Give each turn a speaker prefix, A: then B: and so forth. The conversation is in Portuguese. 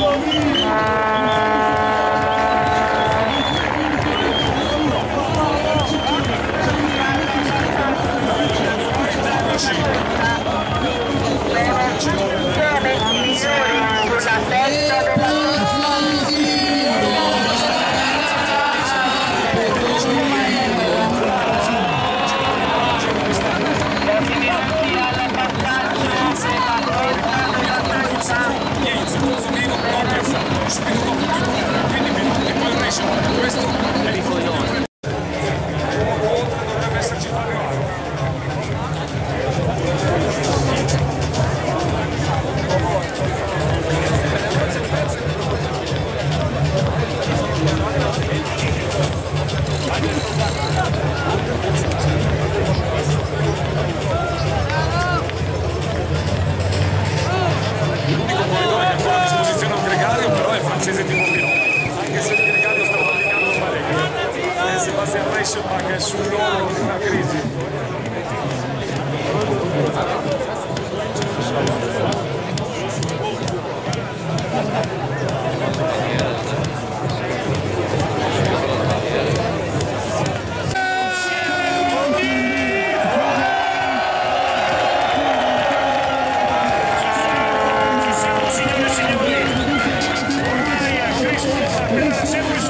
A: Halloween! Sempre